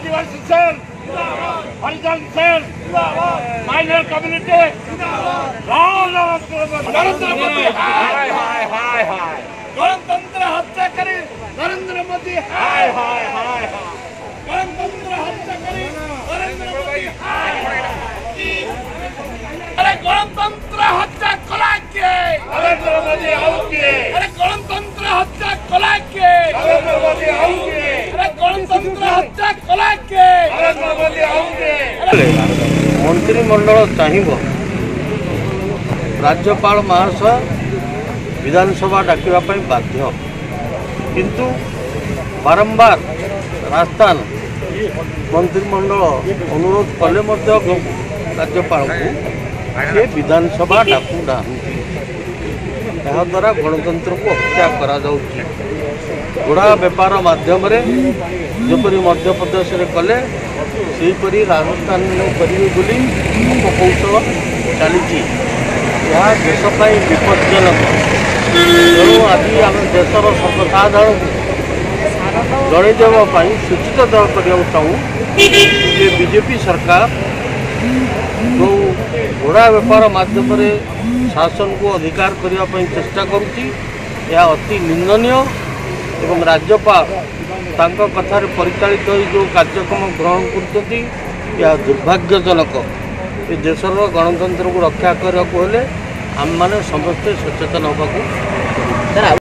Adivasi cell Harijan cell minor community Ram Narendra Modi हाय हाय हाय हाय गणतंत्र हत्याकारी नरेंद्र मोदी हाय हाय ମନ୍ତ୍ରିମଣ୍ଡଳ ଚାହିଁବ ରାଜ୍ୟପାଳ ମହାଶୟ ବିଧାନସଭା ଡାକିବା ପାଇଁ ବାଧ୍ୟ କିନ୍ତୁ ବାରମ୍ବାର ରାଜସ୍ଥାନ ମନ୍ତ୍ରିମଣ୍ଡଳ ଅନୁରୋଧ କଲେ ମଧ୍ୟ ରାଜ୍ୟପାଳଙ୍କୁ ସେ ବିଧାନସଭା ଡାକୁ ନାହାନ୍ତି ଏହାଦ୍ୱାରା ଗଣତନ୍ତ୍ରକୁ ହତ୍ୟା କରାଯାଉଛି ଘୋଡ଼ା ବେପାର ମାଧ୍ୟମରେ ଯେପରି ମଧ୍ୟପ୍ରଦେଶରେ କଲେ ସେହିପରି ରାଜସ୍ଥାନରେ କରିବେ ବୋଲି ଅପକୌଶଳ ଚାଲିଛି ଏହା ଦେଶ ପାଇଁ ବିପଜ୍ଜନକ ତେଣୁ ଆଜି ଆମେ ଦେଶର ସର୍ବସାଧାରଣଙ୍କୁ ଜଣାଇ ଦେବା ପାଇଁ ସୂଚିତ କରିବାକୁ ଚାହୁଁ ଯେ ବିଜେପି ସରକାର ଯେଉଁ ଘୋଡ଼ା ବେପାର ମାଧ୍ୟମରେ ଶାସନକୁ ଅଧିକାର କରିବା ପାଇଁ ଚେଷ୍ଟା କରୁଛି ଏହା ଅତି ନିନ୍ଦନୀୟ ଏବଂ ରାଜ୍ୟପାଳ ତାଙ୍କ କଥାରେ ପରିଚାଳିତ ହୋଇ ଯେଉଁ କାର୍ଯ୍ୟକ୍ରମ ଗ୍ରହଣ କରୁଛନ୍ତି ଏହା ଦୁର୍ଭାଗ୍ୟଜନକ ଏ ଦେଶର ଗଣତନ୍ତ୍ରକୁ ରକ୍ଷା କରିବାକୁ ହେଲେ ଆମମାନେ ସମସ୍ତେ ସଚେତନ ହେବାକୁ